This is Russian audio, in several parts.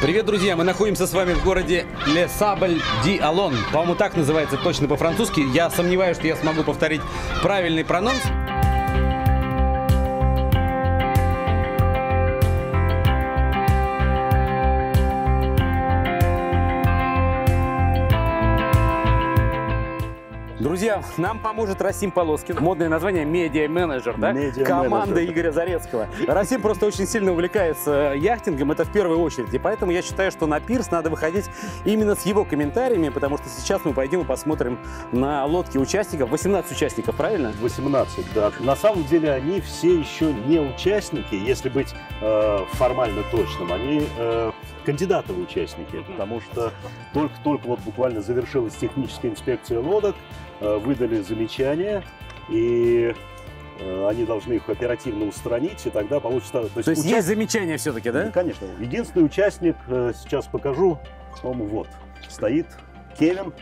Привет, друзья! Мы находимся с вами в городе Ле Сабль Ди Алон. По-моему, так называется точно по-французски. Я сомневаюсь, что я смогу повторить правильный прононс. Друзья, нам поможет Расим Полоскин. Модное название медиа-менеджер, да? Медиа-менеджер. Команда Игоря Зарецкого. Расим просто очень сильно увлекается яхтингом, это в первую очередь. И поэтому я считаю, что на пирс надо выходить именно с его комментариями, потому что сейчас мы пойдем и посмотрим на лодки участников. 18 участников, правильно? 18, да. На самом деле они все еще не участники, если быть э, формально точным. Они э, кандидаты в участники, потому что только-только вот буквально завершилась техническая инспекция лодок, э, выдали замечания, и э, они должны их оперативно устранить, и тогда получится... То есть уча- есть замечания все-таки, да? Конечно. Единственный участник, э, сейчас покажу, по-моему, вот, стоит Кевин,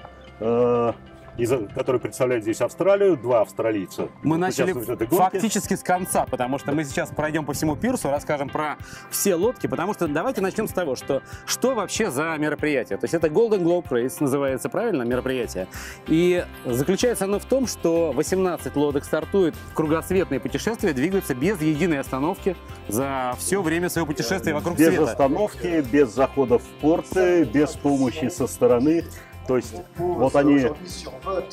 из- который представляет здесь Австралию, два австралийца. Мы начали фактически с конца, потому что мы сейчас пройдем по всему пирсу, расскажем про все лодки, потому что давайте начнем с того, что что вообще за мероприятие. То есть это Golden Globe Race называется, правильно, мероприятие. И заключается оно в том, что 18 лодок стартует в кругосветное путешествие, двигаются без единой остановки за все время своего путешествия вокруг без света. остановки, без захода в порты, без помощи со стороны. То есть вот они 1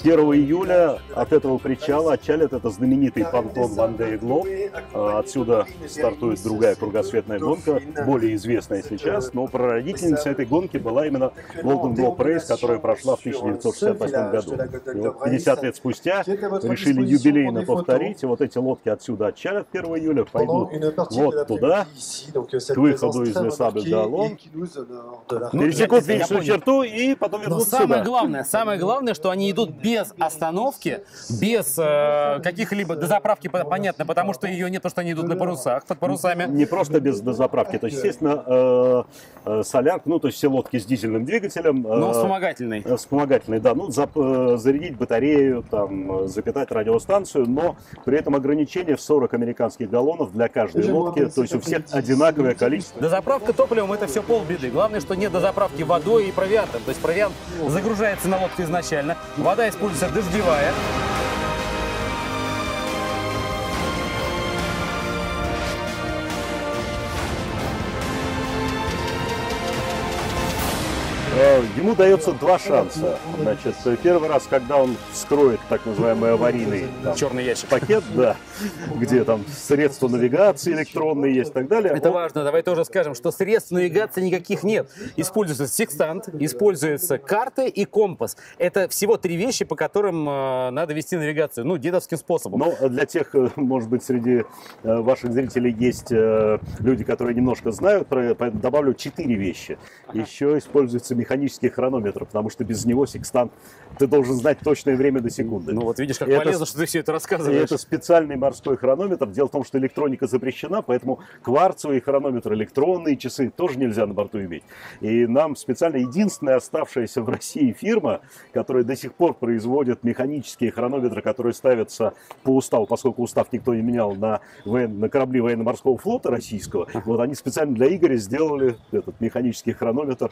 июля от этого причала отчалят, это знаменитый понтон One Day Globe. А, Отсюда стартует другая кругосветная гонка, более известная сейчас, но прародительница этой гонки была именно Golden Globe Race, которая прошла в 1968 году. И вот 50 лет спустя решили юбилейно повторить, и вот эти лодки отсюда отчалят 1 июля, пойдут вот туда, к выходу из Лесабель Далон, пересекут финишную черту и потом вернутся самое главное, самое главное, что они идут без остановки, без э, каких-либо дозаправки, по- понятно, потому что ее нет, потому что они идут на парусах, под парусами. Не просто без дозаправки, то есть, естественно, э, э, солярка, ну, то есть все лодки с дизельным двигателем. э, Но вспомогательный. э, Вспомогательный, да, ну, зап- э, зарядить батарею, там, э, запитать радиостанцию, но при этом ограничение в 40 американских галлонов для каждой лодки, то есть у всех одинаковое количество. Дозаправка топливом это все полбеды. Главное, что нет дозаправки водой и провиантом. То есть провиант загружается на лодку изначально, вода используется дождевая. Ему дается два шанса. Значит, э, первый раз, когда он вскроет так называемый аварийный там, Черный ящик. пакет, да, где там средства навигации электронные есть и так далее. Это он- важно. Давай тоже скажем, что средств навигации никаких нет. Используется секстант, используется карта и компас. Это всего три вещи, по которым э, надо вести навигацию. Ну, дедовским способом. Но для тех, э, может быть, среди э, ваших зрителей есть э, люди, которые немножко знают, про- поэтому добавлю четыре вещи. Еще используется механический хронометр, потому что без него секстант ты должен знать точное время до секунды. Ну вот видишь, как И это полезно, с- что ты все это И рассказываешь. это специальный морской хронометр. Дело в том, что электроника запрещена, поэтому кварцевый хронометр, электронные часы тоже нельзя на борту иметь. И нам специально единственная оставшаяся в России фирма, которая до сих пор производит механические хронометры, которые ставятся по уставу, поскольку устав никто не менял на, воен- на корабли военно-морского флота российского. Вот они специально для Игоря сделали этот механический хронометр,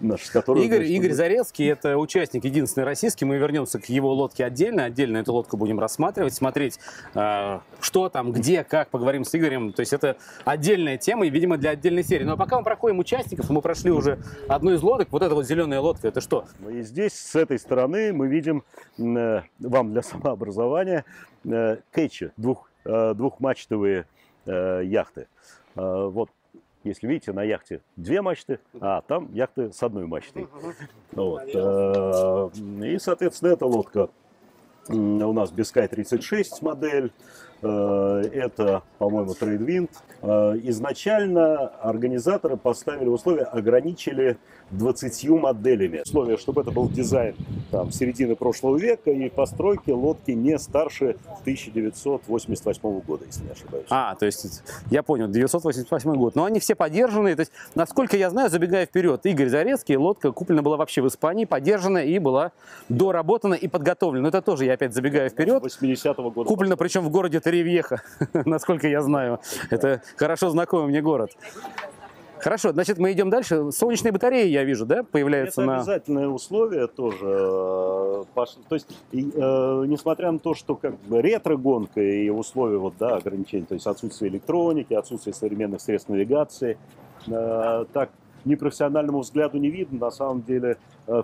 наш, с которым... Игорь, значит, Игорь Зарецкий, это участник единственный российский. Мы вернемся к его лодке отдельно. Отдельно эту лодку будем рассматривать, смотреть, э, что там, где, как, поговорим с Игорем. То есть это отдельная тема и, видимо, для отдельной серии. Но пока мы проходим участников, мы прошли уже одну из лодок. Вот эта вот зеленая лодка, это что? Ну И здесь, с этой стороны, мы видим, э, вам для самообразования, э, кетчи, двух, э, двухмачтовые яхты. Вот, если видите, на яхте две мачты, а там яхты с одной мачтой. Вот. э, И, соответственно, эта лодка у нас Biscay 36 модель. Э, Это, по-моему, трейдвинд. Э, Изначально организаторы поставили условия, ограничили 20 моделями. Условия, чтобы это был дизайн там, середины прошлого века и постройки лодки не старше 1988 года, если не ошибаюсь. А, то есть я понял, 988 год. Но они все подержанные. То есть, насколько я знаю, забегая вперед, Игорь Зарецкий, лодка куплена была вообще в Испании, подержана и была доработана и подготовлена. Но это тоже я опять забегаю вперед. 80-го года. Куплено причем в городе Теревьеха, насколько я знаю. Это хорошо знакомый мне город. Хорошо, значит, мы идем дальше. Солнечные батареи, я вижу, да, появляются Это на... обязательное условие тоже. э, пош- То есть, э, несмотря на то, что как бы ретро-гонка и условия вот, да, ограничений, то есть отсутствие электроники, отсутствие современных средств навигации, э, так непрофессиональному взгляду не видно. На самом деле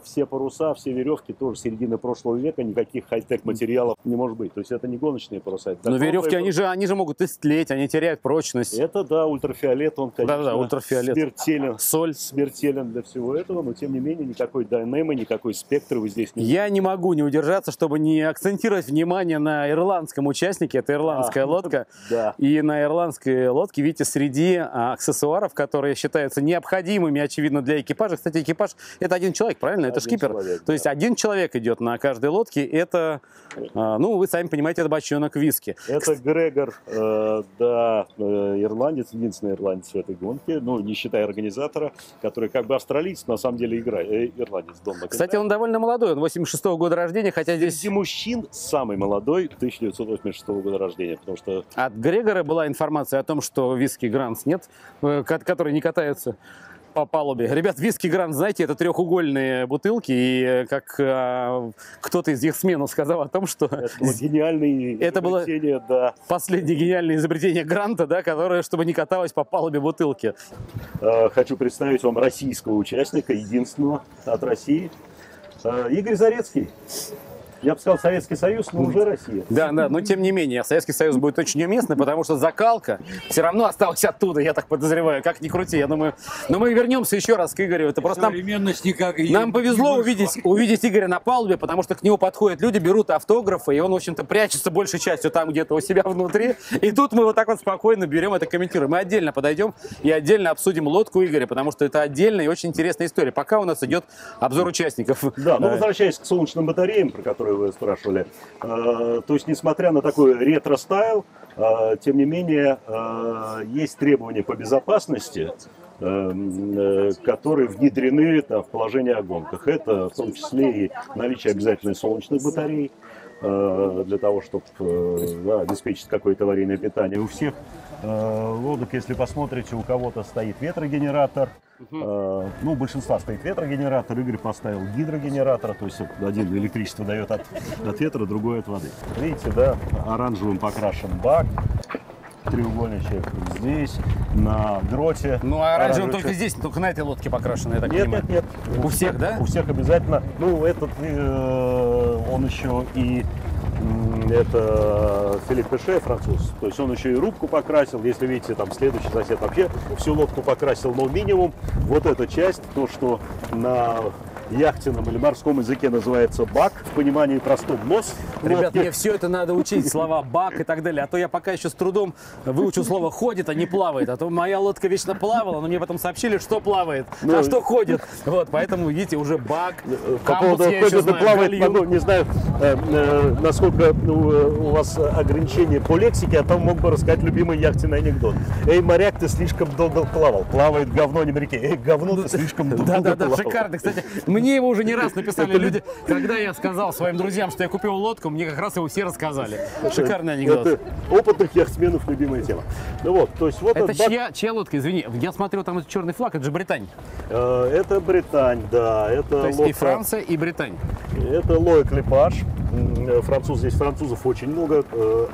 все паруса, все веревки тоже середины прошлого века, никаких хай-тек материалов не может быть. То есть это не гоночные паруса. Но веревки, они же, они же могут истлеть, они теряют прочность. Это, да, ультрафиолет, он, конечно, Да-да, ультрафиолет. смертелен. Соль. Смертелен для всего этого, но тем не менее никакой динамы, никакой спектра вы здесь не Я не могу не удержаться, чтобы не акцентировать внимание на ирландском участнике. Это ирландская А, лодка. Да. И на ирландской лодке, видите, среди а, аксессуаров, которые считаются необходимыми, очевидно, для экипажа. Кстати, экипаж – это один человек, правильно? Это Один шкипер. человек, То есть да. один человек идет на каждой лодке. Это, а, ну, вы сами понимаете, это бочонок виски. Это Грегор, э, да, э, ирландец, единственный ирландец в этой гонке, ну, не считая организатора, который как бы австралиец, на самом деле играет, э, ирландец Дон Макентайр. Кстати, он довольно молодой, он 86 года рождения, хотя здесь Среди мужчин самый молодой, 1986 года рождения, потому что от Грегора была информация о том, что виски Гранс нет, э, ко- которые не катаются по палубе. Ребят, виски Грант, знаете, это трехугольные бутылки, и э, как э, кто-то из их смену сказал о том, что это было гениальное Это было- да. последнее гениальное изобретение Гранта, да, которое, чтобы не каталось по палубе бутылки. Э, Хочу представить вам российского участника, единственного от России. Игорь Зарецкий. Я бы сказал Советский Союз, но уже Россия. Да, да, но тем не менее, Советский Союз будет очень уместный, потому что закалка все равно осталась оттуда, я так подозреваю, как ни крути. Я думаю, но мы вернемся еще раз к Игорю. Это просто нам, Современность никак и нам повезло увидеть, увидеть Игоря на палубе, потому что к нему подходят люди, берут автографы, и он, в общем-то, прячется большей частью там где-то у себя внутри. И тут мы вот так вот спокойно берем это, комментируем. Мы отдельно подойдем и отдельно обсудим лодку Игоря, потому что это отдельная и очень интересная история. Пока у нас идет обзор участников. Да, ну Э, возвращаясь к солнечным батареям, про которые вы спрашивали, э, то есть несмотря на такой ретро-style, э, тем не менее э, есть требования по безопасности, которые внедрены там, в положение о гонках. Это в том числе и наличие обязательной солнечных батарей для того, чтобы обеспечить какое-то аварийное питание. У всех э, лодок, если посмотрите, у кого-то стоит ветрогенератор, Э, Ну, у большинства стоит ветрогенератор, Игорь поставил гидрогенератор, то есть один электричество дает от, от ветра, другой от воды. Видите, да, оранжевым покрашен бак, треугольничек здесь, на дроте. Ну, а оранжевым Оранжевый только здесь, только на этой лодке покрашено, я так Нет, понимаю. нет, нет. У всех, да? У всех обязательно. Ну, этот, э, он еще и это Филипп Пеше, француз. То есть он еще и рубку покрасил. Если видите, там следующий сосед вообще всю лодку покрасил, но минимум вот эта часть, то, что на яхтенном или морском языке называется бак, в понимании простом нос. Ребят, мне все это надо учить, слова бак и так далее. А то я пока еще с трудом выучу слово ходит, а не плавает. А то моя лодка вечно плавала, но мне потом сообщили, что плавает, а Ну, что ходит. Вот, поэтому, видите, уже бак, По камбус поводу ходит и плавает, ну, не знаю, э, э, насколько ну, э, у вас ограничения по лексике, а там мог бы рассказать любимый яхтенный анекдот. Эй, моряк, ты слишком долго плавал. Плавает говно не реке. Эй, говно, ты слишком долго Да, да, да, плавал. шикарно. Кстати, мне его уже не раз написали люди, когда я сказал своим друзьям, что я купил лодку, мне как раз его все рассказали. Шикарный анекдот. Это опытных яхтсменов любимая тема. Ну вот, то есть вот Это чья, чья лодка, извини? Я смотрю, там черный флаг, это же Британь. э, это Британь, да, это То есть и Франция, и Британь. Это Лоя Клепаш. Э, Француз, здесь французов очень много. э,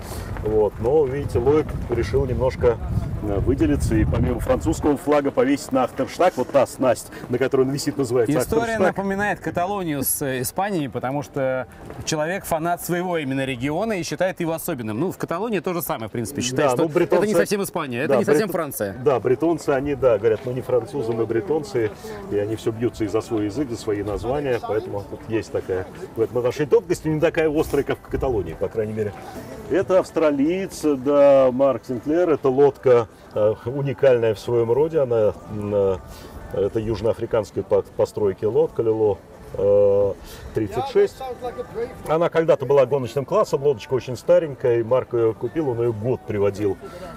Вот, но, видите, Лоек решил немножко выделиться и помимо французского флага повесить на Ахтерштаг. Вот та снасть, на которой он висит, называется История Ахтерштаг. напоминает Каталонию с э, Испанией, потому что человек фанат своего именно региона и считает его особенным. Ну, в Каталонии то же самое, в принципе, считает, Да, что ну, бритонцы- это не совсем Испания, это Да, не совсем брит- Франция. Да, бретонцы, они, да, говорят, мы не французы, мы бретонцы, и они все бьются и за свой язык, за свои названия, поэтому тут есть такая в этом отношении тонкость, не такая острая, как в Каталонии, по крайней мере. Это австралиец, да, Марк Синклер, это лодка э, уникальная в своем роде, она э, это южноафриканской по- постройки лодка Лило 36. Она когда-то была гоночным классом, лодочка очень старенькая, и Марк ее купил, он ее год приводил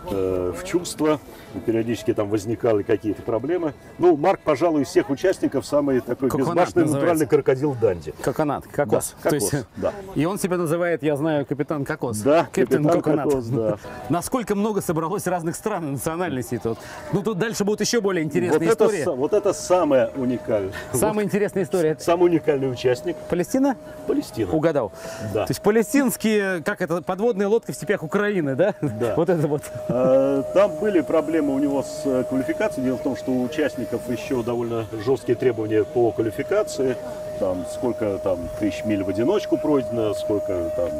э, в чувство. И периодически там возникали какие-то проблемы. Ну, Марк, пожалуй, из всех участников самый такой Коконат безбашенный натуральный крокодил Данди. Коконат, кокос. Да, То есть, кокос, да. И он себя называет, я знаю, капитан Кокос. Да, Капитан капитан Коконат. Кокос, да. Насколько много собралось разных стран и национальностей тут. Ну, тут дальше будут еще более Вот интересные это, истории. са- вот это самое уникальное. Самая интересная история. Вот Уникальный участник Палестина? Палестина. Угадал. Да. То есть палестинские, как это, подводные лодки в степях Украины, да? Да. Вот это вот. Э, Там были проблемы у него с э, квалификацией. Дело в том, что у участников еще довольно жесткие требования по квалификации. Там сколько там тысяч миль в одиночку пройдено, сколько там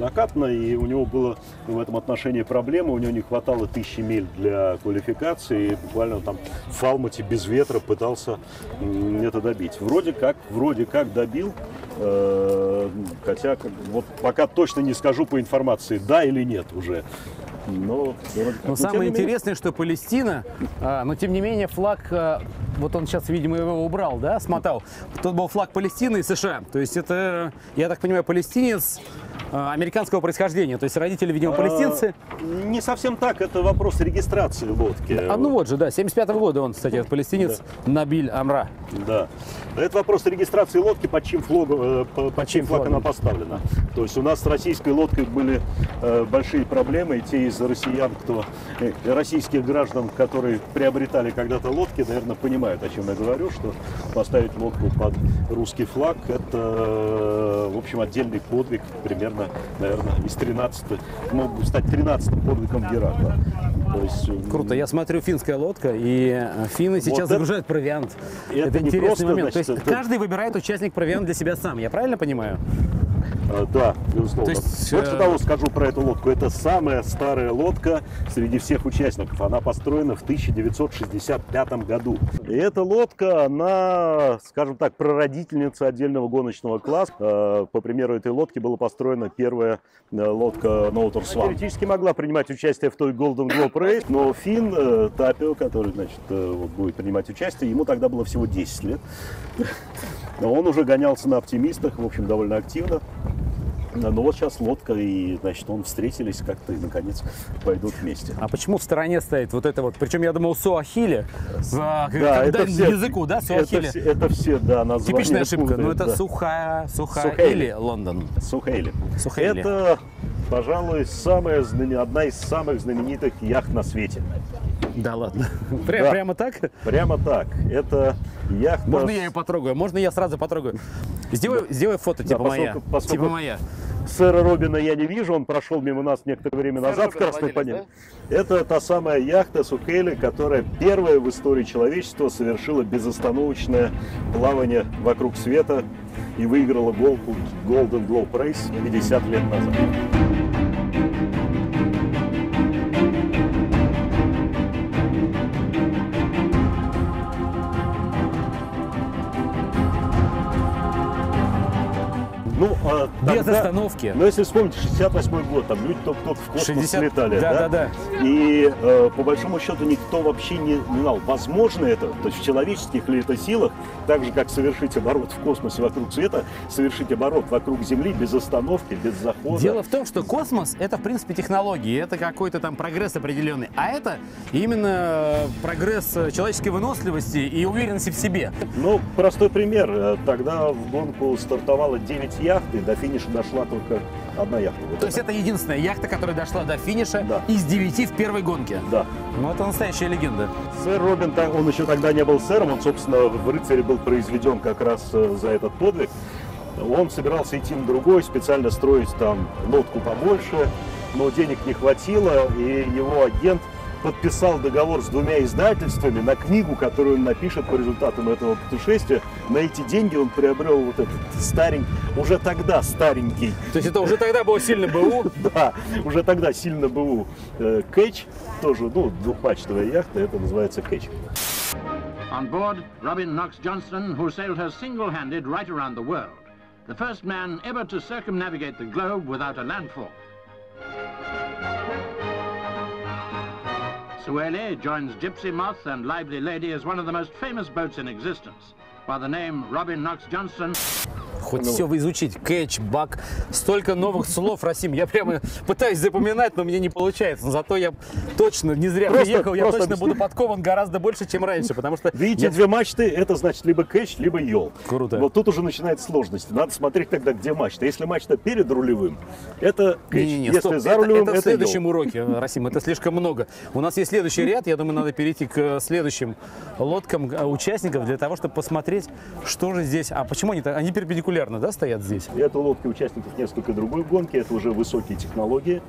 накатано, и у него было в этом отношении проблема, у него не хватало тысячи миль для квалификации, и буквально там в Фалмуте без ветра пытался это добить. Вроде как, вроде как добил, э, хотя вот пока точно не скажу по информации, да или нет уже. Но. Но тем самое не менее, интересное, что Палестина, а, но тем не менее флаг, а, вот он сейчас, видимо, его убрал, да, смотал. Тут был флаг Палестины и США. То есть это, я так понимаю, палестинец американского происхождения. То есть родители, видимо, палестинцы. А, Не совсем так, это вопрос регистрации лодки. А ну вот же, да, 75 года он, кстати, палестинец Набиль Амра. Да. Это вопрос регистрации лодки, под чьим, флагом, э, по- под чьим флаг она поставлена. То есть у нас с российской лодкой были э, большие проблемы, и те из россиян, кто, э, российских граждан, которые приобретали когда-то лодки, наверное, понимают, о чем я говорю, что поставить лодку под русский флаг, это, э, в общем, отдельный подвиг, примерно, наверное, из 13 мог бы стать 13 подвигом Геракла. То есть, Круто. Я смотрю, финская лодка, и э, финны сейчас это- загружают провиант. это не интересный просто, момент. значит, То есть это- каждый выбирает участник провиант для себя сам. Я правильно понимаю? Э, Да, безусловно. То есть, Больше э, того скажу про эту лодку. Это самая старая лодка среди всех участников. Она построена в 1965 году. И эта лодка, она, скажем так, прародительница отдельного гоночного класса. Э, По примеру этой лодки была построена первая лодка Ноутер Сван. Теоретически могла принимать участие в той Golden Globe Race, но Финн Тапио, который, значит, вот будет принимать участие, ему тогда было всего 10 лет. Но он уже гонялся на оптимистах, в общем, довольно активно. Но вот сейчас лодка, и, значит, он встретились как-то и, наконец, пойдут вместе. А почему в стороне стоит вот это вот? Причем я думал суахили. А, Да, как это все- языку, да, Это суахили? все, это все, да, названия. Типичная ошибка. Но это да. сухая, сухая Сухейли. или Лондон. Сухейли. Сухейли. Это, пожалуй, самая одна из самых знаменитых яхт на свете. Да ладно. Пря- Да. Прямо так? Прямо так. Это яхта... Можно я ее потрогаю? Можно я сразу потрогаю? Сделай, сделай фото, типа поскольку- моя. поскольку- Типа моя. Сэра Робина я не вижу, он прошел мимо нас некоторое время назад в Робин Красной владелец, Поне. Это та самая яхта Сухейли, которая первая в истории человечества совершила безостановочное плавание вокруг света и выиграла гонку Golden Globe Race 50 лет назад. Остановки. но если вспомнить, 68 год, там люди только-только в космос 60 летали, да, да? да. И э, по большому счету никто вообще не, не знал, возможно это, то есть в человеческих ли это силах, так же как совершить оборот в космосе вокруг света, совершить оборот вокруг Земли без остановки, без захода. Дело в том, что космос это, в принципе, технологии, это какой-то там прогресс определенный, а это именно прогресс человеческой выносливости и уверенности в себе. Ну, простой пример. Тогда в гонку стартовало 9 яхт, и до финиша дошла только одна яхта. Вот То есть это единственная яхта, которая дошла до финиша Да. из девяти в первой гонке. Да. Ну, это настоящая легенда. Сэр Робин, он еще тогда не был сэром, он, собственно, в «Рыцаре» был произведен как раз э, за этот подвиг. Он собирался идти на другой, специально строить там лодку побольше, но денег не хватило, и его агент подписал договор с двумя издательствами на книгу, которую он напишет по результатам этого путешествия. На эти деньги он приобрел вот этот старенький, уже тогда старенький То есть это уже тогда было сильно БУ. да, уже тогда сильно БУ э, Кэч, тоже, ну, двухмачтовая яхта, это называется Кэч. On board, Robin Knox Johnston, who sailed her single-handed right around the world. The first man ever to circumnavigate the globe without a landfall. Suele joins Gypsy Moth and Lively Lady as one of the most famous boats in existence. By the name Robin Knox Johnston, Хоть все изучить. Кэч, бак. Столько новых слов, Расим. Я прямо пытаюсь запоминать, но мне не получается. Но зато я точно не зря Просто- приехал. Я точно объясни. буду подкован гораздо больше, чем раньше. Потому что Видите, я- две мачты, это значит либо кэч, либо йол. Круто. Вот тут уже начинается сложность. Надо смотреть тогда, где мачта. Если мачта перед рулевым, это кэч. Не-не-не, Если стоп, за это, рулевым, это это, в следующем йол. уроке, Расим, это слишком много. У нас есть следующий ряд, я думаю, надо перейти к э, следующим лодкам э, участников для того, чтобы посмотреть, что же здесь. А почему они, они перпендикулярно, да, стоят здесь? Это лодки участников несколько другой гонки, это уже высокие технологии.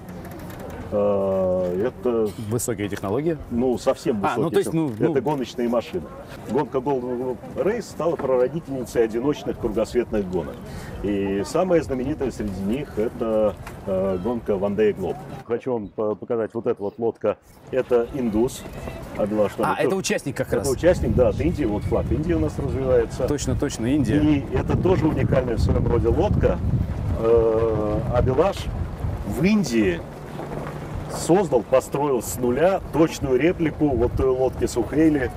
Э, Это Высокие технологии. ну, совсем А, высокие. ну, то есть, ну, это ну- гоночные машины. Гонка Golden Race стала прародительницей одиночных кругосветных гонок. И самая знаменитая среди них это э, гонка Вандея Глоб. Хочу вам по- показать вот эта вот лодка. Это Индус. Обила, что А, она- это участник как это раз. участник, да, от Индии. Вот флаг Индии у нас развивается. Точно, точно, Индия. И это тоже уникальная в своем роде лодка. Э, Абилаш в Индии создал, построил с нуля точную реплику вот той лодки Сухейли.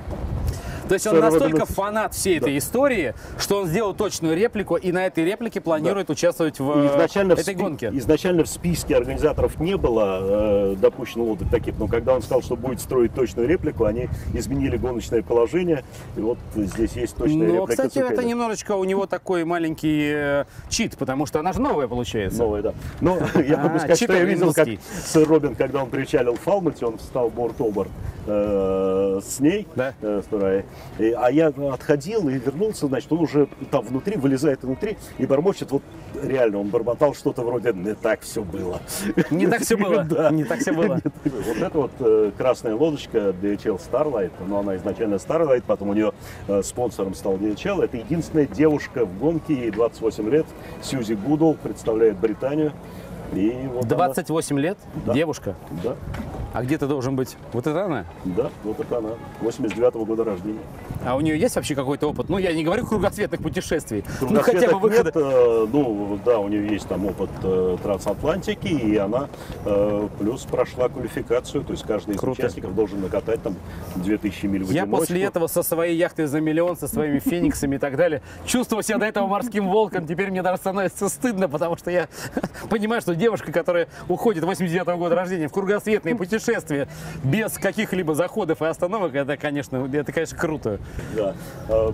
То есть он настолько на- фанат всей этой истории, что он сделал точную реплику и на этой реплике планирует участвовать в И изначально, в этой спи- гонке. изначально в списке организаторов не было э, допущено лодок таких, но когда он сказал, что будет строить точную реплику, они изменили гоночное положение, и вот здесь есть точная Но, реплика кстати, это немножечко у него такой маленький э, чит, потому что она же новая получается. Новая, да. Но я могу А, сказать, что я видел, как сэр Робин, когда он причалил в Фалмуте, он встал борт-обор э, с ней, Да. э, с а я отходил и вернулся, значит, он уже там внутри, вылезает внутри и бормочет, вот реально, он бормотал что-то вроде «не так все было». Не так все было. Да. Не так все было. Вот это вот э, красная лодочка DHL Starlight, но она изначально Starlight, потом у нее э, спонсором стал DHL. Это единственная девушка в гонке, ей 28 лет, Сьюзи Гудл, представляет Британию. И вот она- 28 лет, Да. девушка. да, А где ты должен быть? Вот это она? да, вот это она, 89 года рождения. А у нее есть вообще какой-то опыт? Ну, я не говорю кругосветных путешествий. Ну, Кругосветок хотя бы выхода. нет, э, ну, да, у нее есть там опыт э, трансатлантики, и она э, плюс прошла квалификацию, то есть каждый из Круто. участников должен накатать там 2000 миль в Я одиночку. после этого со своей яхтой за миллион, со своими фениксами и так далее, чувствовал себя до этого морским волком. Теперь мне даже становится стыдно, потому что я понимаю, что девушка, которая уходит 89 года рождения в кругосветные путешествия без каких-либо заходов и остановок, это, конечно, это, конечно, круто. Да. А,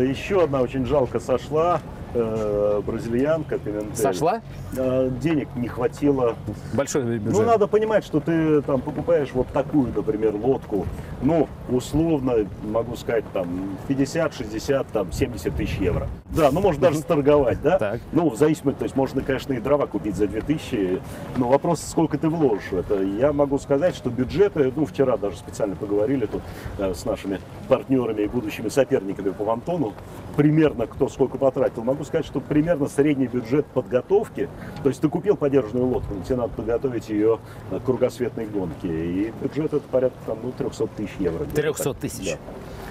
Еще одна очень жалко сошла. Э, бразильянка Пиментель. Сошла? А, Денег не хватило. Большой бюджет. Ну, надо понимать, что ты там покупаешь вот такую, например, лодку. Ну, условно, могу сказать, там 50, 60, там 70 тысяч евро. Да, ну, можно даже сторговать, да? Так. Ну, в зависимости, то есть можно, конечно, и дрова купить за 2000, но вопрос, сколько ты вложишь в это. Я могу сказать, что бюджеты, ну, вчера даже специально поговорили тут э, с нашими партнерами и будущими соперниками по Вантону, примерно кто сколько потратил. Могу сказать, что примерно средний бюджет подготовки, то есть ты купил подержанную лодку, но тебе надо подготовить ее к кругосветной гонке, и бюджет это порядка там, ну, 300 тысяч евро. где-то 300 так. тысяч. Да.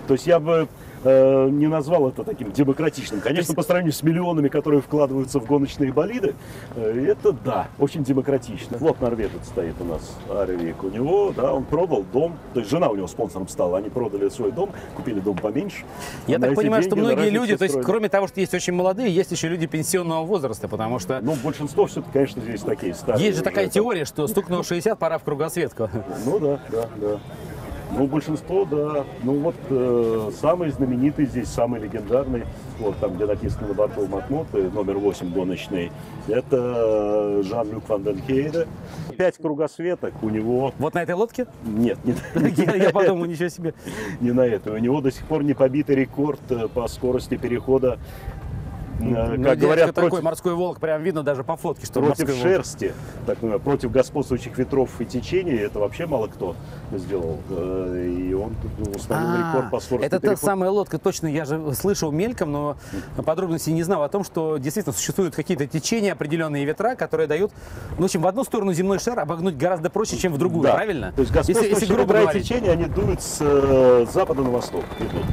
То есть я бы э, не назвал это таким демократичным. Конечно, по сравнению с миллионами, которые вкладываются в гоночные болиды, э, это да, очень демократично. Вот норвежец стоит у нас, Аревик. У него, да, он продал дом, то есть жена у него спонсором стала, они продали свой дом, купили дом поменьше. Я так понимаю, что многие люди, то есть строили. кроме того, что есть очень молодые, есть еще люди пенсионного возраста, потому что Ну, большинство все-таки, конечно, здесь такие старые. есть же такая там. теория, что стукнуло 60, пора в кругосветку. Ну да, да, да. Ну, большинство, да. Ну вот э, самый знаменитый здесь, самый легендарный, вот там, где написано на борту Макмут, э, номер 8 гоночный, это Жан-Люк Ван Ден Хейде. Пять кругосветок у него... Вот на этой лодке? Нет, не, Я я подумал, ничего себе. не на это. У него до сих пор не побитый рекорд э, по скорости перехода, э, Ну, как дядька говорят, такой против, морской волк, прям видно даже по фотке, что против морской волк. шерсти, так понимаю, против господствующих ветров и течений, это вообще мало кто сделал. Э, И он тут установил А, рекорд по скорости Это та самая лодка, точно, я же слышал мельком, но подробностей не знал о том, что действительно существуют какие-то течения, определенные ветра, которые дают, ну, в общем, в одну сторону земной шар обогнуть гораздо проще, чем в другую, Да. правильно? То есть если, господствующие если грубо ветра и говорить. течения, они дуют с э, запада на восток. идут.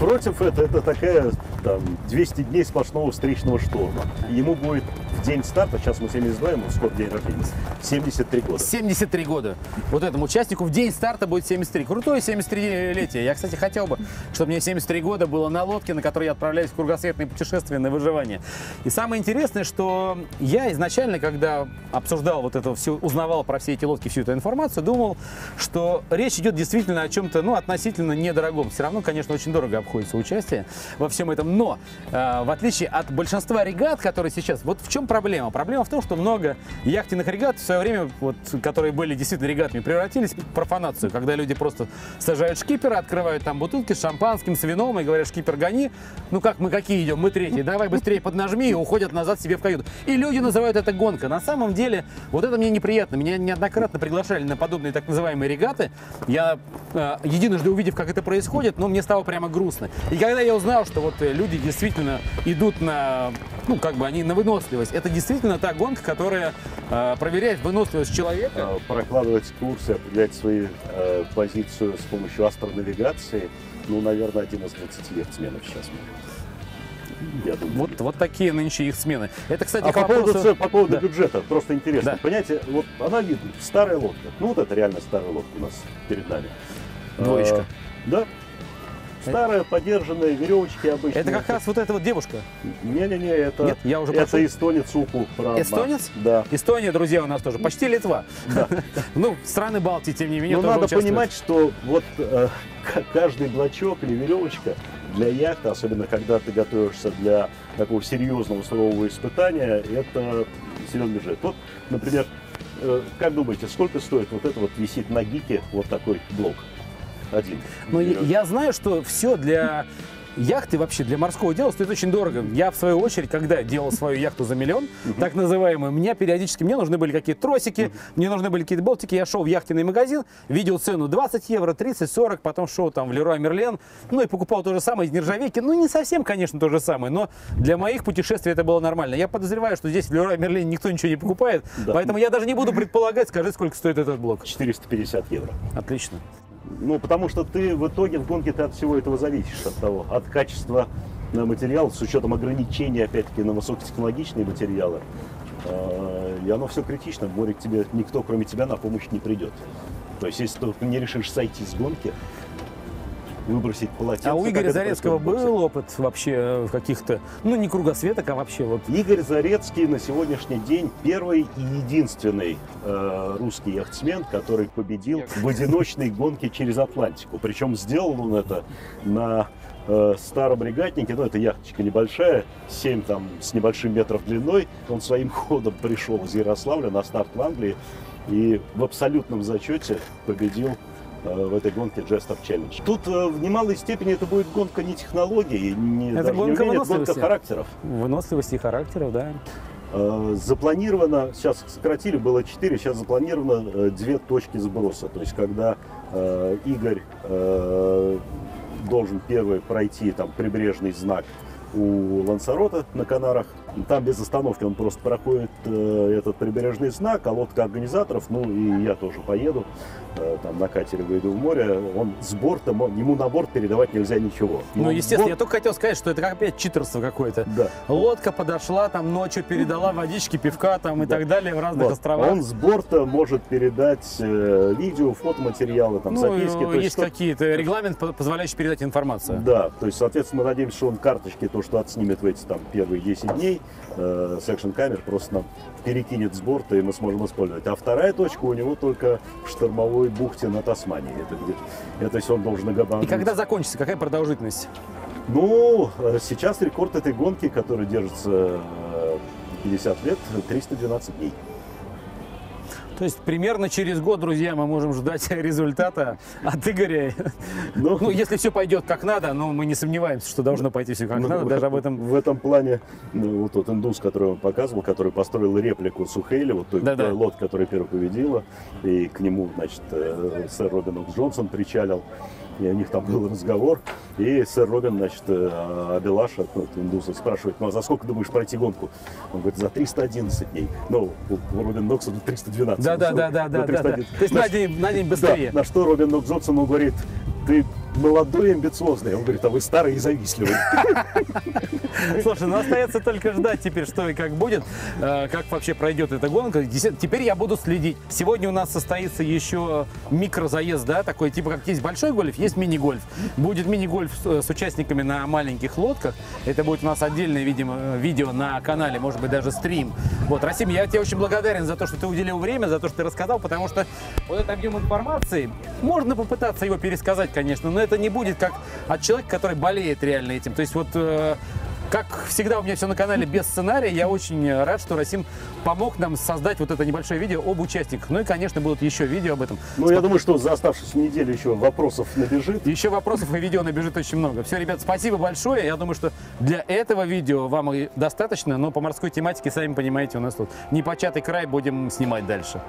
Против это, это такая там 200 дней сплошного встречного шторма. Ему будет в день старта, сейчас мы 72, ему скоро день рождения, 73 года. 73 года. Вот этому участнику в день старта будет 73. Крутое 73-летие. Я, кстати, хотел бы, чтобы мне 73 года было на лодке, на которой я отправляюсь в кругосветные путешествия на выживание. И самое интересное, что я изначально, когда обсуждал вот это все, узнавал про все эти лодки, всю эту информацию, думал, что речь идет действительно о чем-то, ну, относительно недорогом. Все равно, конечно, очень дорого обходится участие во всем этом. Но, э, в отличие от большинства регат, которые сейчас... Вот в чем проблема? Проблема в том, что много яхтенных регат в свое время, вот, которые были действительно регатами, превратились в профанацию, когда люди просто сажают шкипера, открывают там бутылки с шампанским, с вином и говорят, шкипер, гони. Ну как, мы какие идем? Мы третьи. Давай быстрее поднажми и уходят назад себе в каюту. И люди называют это гонка. На самом деле, вот это мне неприятно. Меня неоднократно приглашали на подобные так называемые регаты. Я э, единожды увидев, как это происходит, но мне стало прямо грустно. И когда я узнал, что вот э, люди действительно идут на, ну как бы они на выносливость, это действительно та гонка, которая э, проверяет выносливость человека. Э, Прокладывать курсы, определять свою э, позицию с помощью астронавигации, ну, наверное, один из 20 яхтсменов сейчас. Я думаю. Вот, вот такие нынче их смены. Это, кстати, А по поводу, вопросу- по поводу Да. бюджета, просто интересно. Да. Понимаете, вот она видна, старая лодка. Ну, вот это реально старая лодка у нас перед нами. Двоечка. А, да. Старая, подержанная, веревочки обычные. Это как раз вот эта вот девушка. Не-не-не, это, Нет, я уже это эстонец Уку. правда. Эстонец? Да. Эстония, друзья, у нас тоже. Почти Литва. Ну, страны Балтии, тем не менее, Но тоже надо участвуют. понимать, что вот э, каждый блочок или веревочка для яхты, особенно когда ты готовишься для такого серьезного сурового испытания, это серьезный бюджет. Вот, например, э, как думаете, сколько стоит вот это вот висит на гике вот такой блок? Один. Но я, я знаю, что все для яхты вообще для морского дела стоит очень дорого. Я, в свою очередь, когда делал свою яхту за миллион, так называемую, меня периодически, мне нужны были какие-то тросики, мне нужны были какие-то болтики, я шел в яхтенный магазин, видел цену 20 евро, 30, 40, потом шел там в Леруа Мерлен, ну и покупал то же самое из нержавейки, ну не совсем, конечно, то же самое, но для моих путешествий это было нормально. Я подозреваю, что здесь в Леруа Мерлен никто ничего не покупает, Да. поэтому я даже не буду предполагать, скажи, сколько стоит этот блок. 450 евро. Отлично. Ну, потому что ты в итоге в гонке ты от всего этого зависишь, от того, от качества э, материала, с учетом ограничений, опять-таки, на высокотехнологичные материалы. Э, И оно все критично, в море к тебе никто, кроме тебя, на помощь не придет. То есть, если ты не решишь сойти с гонки, выбросить полотенце... А у Игоря Зарецкого был опыт вообще э, в каких-то, ну не кругосветок, а вообще вот Игорь Зарецкий на сегодняшний день первый и единственный э, русский яхтсмен, который победил в одиночной гонке через Атлантику. Причем сделал он это на э, старом регатнике, ну это яхточка небольшая, 7 там с небольшим метров длиной. Он своим ходом пришел из Ярославля на старт в Англии и в абсолютном зачете победил в этой гонке Jest Up Challenge. Тут э, в немалой степени это будет гонка не технологий, не, Это даже не гонка умения, гонка характеров. выносливости и характеров, да. Э, Запланировано, сейчас сократили, было 4, сейчас запланировано э, две точки сброса. То есть, когда э, Игорь э, должен первый пройти там прибрежный знак у Лансарота на Канарах, там без остановки он просто проходит э, этот прибрежный знак, а лодка организаторов, ну и я тоже поеду, э, там на катере выйду в море, он с бортом, он- ему на борт передавать нельзя ничего. Ну, Он с естественно, я борт- только хотел сказать, что это как опять читерство какое-то. Да. Лодка подошла, там ночью передала водички, пивка там и Да. так далее в разных Вот. островах. Он с борта может передать э, видео, фотоматериалы, там, ну, записки. то есть что- какие-то регламент, по- позволяющий передать информацию. Да, то есть, соответственно, мы надеемся, что он карточки, то, что отснимет в эти там первые 10 дней, э, секшн камер просто нам перекинет с борта, и мы сможем использовать. А вторая точка у него только в штормовой бухте на Тасмании. Это где это если он должен И когда закончится, какая продолжительность? Ну, э, сейчас рекорд этой гонки, который держится э, 50 лет, 312 дней. То есть примерно через год, друзья, мы можем ждать результата от Игоря. Ну, Ну, если все пойдет как надо, но мы не сомневаемся, что должно пойти все как Ну, надо, в- даже об этом В этом плане, ну, вот тот индус, который он показывал, который построил реплику Сухейли, вот той, Да-да. той лодки, которая первой победила, и к нему, значит, э, сэр Робин Джонсон причалил, и у них там был разговор, и сэр Робин, значит, э, Абелаша, ну, вот индуса, спрашивает, ну, а за сколько думаешь пройти гонку? Он говорит, за 311 дней. Ну, у Робин Нокса 312. Да, да, Ну, да, да, ну, да, да, да. 311. То есть на день, на день да, быстрее. на что Робин Нок Джонсон говорит, ты молодой и амбициозный. Он говорит, а вы старый и завистливый. Слушай, ну остается только ждать теперь, что и как будет, э, как вообще пройдет эта гонка. Теперь я буду следить. Сегодня у нас состоится еще микрозаезд, да, такой, типа как есть большой гольф, есть мини-гольф. Будет мини-гольф с, с участниками на маленьких лодках. Это будет у нас отдельное, видимо, видео на канале, может быть, даже стрим. Вот, Расим, я тебе очень благодарен за то, что ты уделил время, за то, что ты рассказал, потому что вот этот объем информации, можно попытаться его пересказать, конечно, но это не будет как от человека, который болеет реально этим. То есть вот э, как всегда у меня все на канале без сценария. Я очень рад, что Расим помог нам создать вот это небольшое видео об участниках. Ну и, конечно, будут еще видео об этом. Ну, я думаю, что за оставшуюся неделю еще вопросов набежит. Еще вопросов и видео набежит очень много. Все, ребят, спасибо большое. Я думаю, что для этого видео вам и достаточно, но по морской тематике, сами понимаете, у нас тут непочатый край, будем снимать дальше.